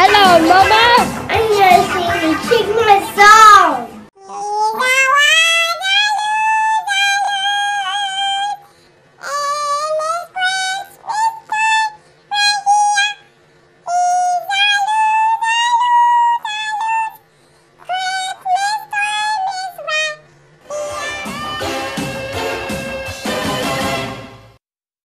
Hello, Mama.